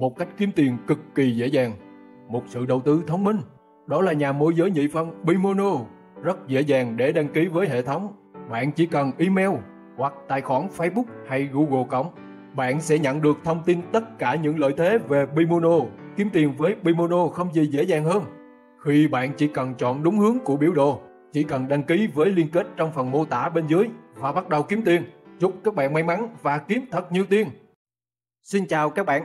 một cách kiếm tiền cực kỳ dễ dàng, một sự đầu tư thông minh. Đó là nhà môi giới nhị phân Bimono, rất dễ dàng để đăng ký với hệ thống. Bạn chỉ cần email hoặc tài khoản Facebook hay Google cộng. Bạn sẽ nhận được thông tin tất cả những lợi thế về Bimono. Kiếm tiền với Bimono không gì dễ dàng hơn. Khi bạn chỉ cần chọn đúng hướng của biểu đồ, chỉ cần đăng ký với liên kết trong phần mô tả bên dưới và bắt đầu kiếm tiền. Chúc các bạn may mắn và kiếm thật nhiều tiền. Xin chào các bạn.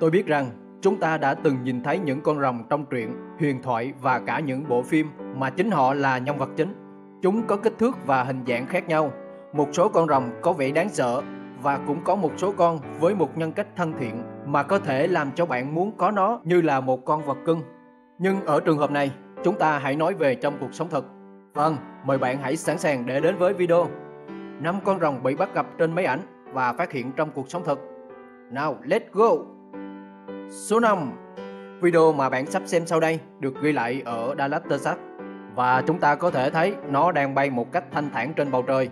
Tôi biết rằng chúng ta đã từng nhìn thấy những con rồng trong truyện, huyền thoại và cả những bộ phim mà chính họ là nhân vật chính. Chúng có kích thước và hình dạng khác nhau. Một số con rồng có vẻ đáng sợ và cũng có một số con với một nhân cách thân thiện mà có thể làm cho bạn muốn có nó như là một con vật cưng. Nhưng ở trường hợp này, chúng ta hãy nói về trong cuộc sống thực. Vâng, mời bạn hãy sẵn sàng để đến với video. năm con rồng bị bắt gặp trên máy ảnh và phát hiện trong cuộc sống thực. Nào, let's go! Số 5 Video mà bạn sắp xem sau đây được ghi lại ở Dallas, Texas và chúng ta có thể thấy nó đang bay một cách thanh thản trên bầu trời.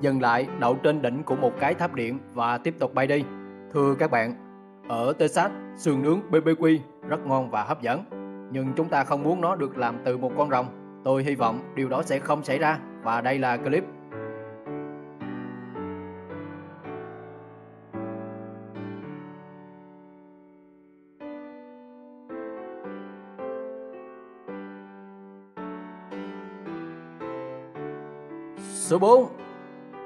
Dừng lại đậu trên đỉnh của một cái tháp điện và tiếp tục bay đi. Thưa các bạn, ở Texas, sườn nướng BBQ rất ngon và hấp dẫn. Nhưng chúng ta không muốn nó được làm từ một con rồng. Tôi hy vọng điều đó sẽ không xảy ra và đây là clip Số 4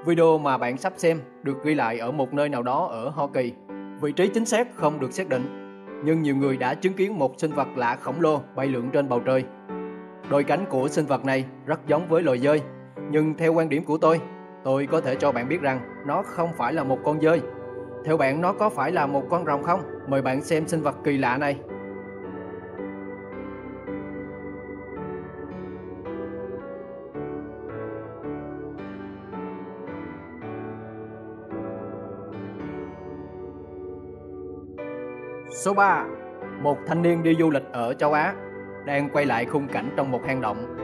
Video mà bạn sắp xem được ghi lại ở một nơi nào đó ở Hoa Kỳ. Vị trí chính xác không được xác định, nhưng nhiều người đã chứng kiến một sinh vật lạ khổng lồ bay lượn trên bầu trời. Đôi cánh của sinh vật này rất giống với loài dơi, nhưng theo quan điểm của tôi, tôi có thể cho bạn biết rằng nó không phải là một con dơi. Theo bạn nó có phải là một con rồng không? Mời bạn xem sinh vật kỳ lạ này. Số 3 Một thanh niên đi du lịch ở châu Á Đang quay lại khung cảnh trong một hang động.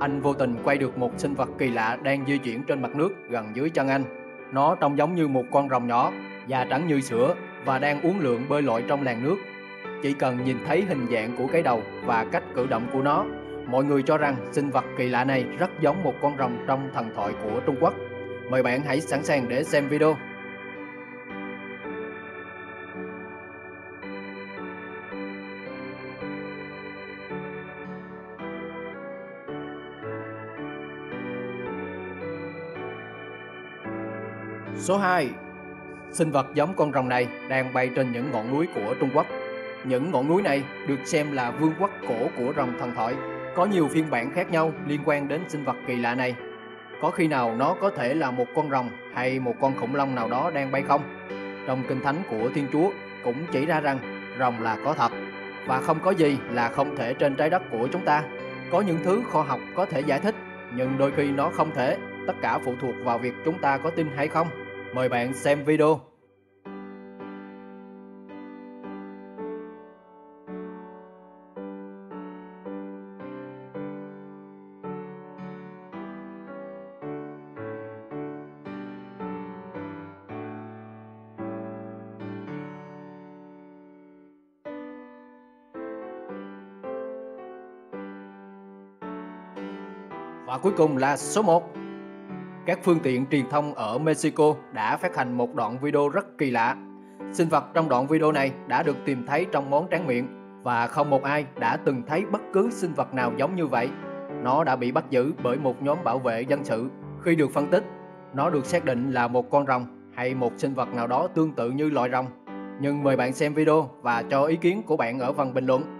Anh vô tình quay được một sinh vật kỳ lạ đang di chuyển trên mặt nước gần dưới chân anh. Nó trông giống như một con rồng nhỏ, da trắng như sữa và đang uống lượng bơi lội trong làn nước. Chỉ cần nhìn thấy hình dạng của cái đầu và cách cử động của nó Mọi người cho rằng sinh vật kỳ lạ này rất giống một con rồng trong thần thoại của Trung Quốc. Mời bạn hãy sẵn sàng để xem video. Số 2 Sinh vật giống con rồng này đang bay trên những ngọn núi của Trung Quốc. Những ngọn núi này được xem là vương quốc cổ của rồng thần thoại. Có nhiều phiên bản khác nhau liên quan đến sinh vật kỳ lạ này. Có khi nào nó có thể là một con rồng hay một con khủng long nào đó đang bay không? Trong kinh thánh của Thiên Chúa cũng chỉ ra rằng rồng là có thật và không có gì là không thể trên trái đất của chúng ta. Có những thứ khoa học có thể giải thích, nhưng đôi khi nó không thể. Tất cả phụ thuộc vào việc chúng ta có tin hay không. Mời bạn xem video. Và cuối cùng là số 1 các phương tiện truyền thông ở Mexico đã phát hành một đoạn video rất kỳ lạ. Sinh vật trong đoạn video này đã được tìm thấy trong món tráng miệng và không một ai đã từng thấy bất cứ sinh vật nào giống như vậy. Nó đã bị bắt giữ bởi một nhóm bảo vệ dân sự. Khi được phân tích, nó được xác định là một con rồng hay một sinh vật nào đó tương tự như loài rồng. Nhưng mời bạn xem video và cho ý kiến của bạn ở phần bình luận.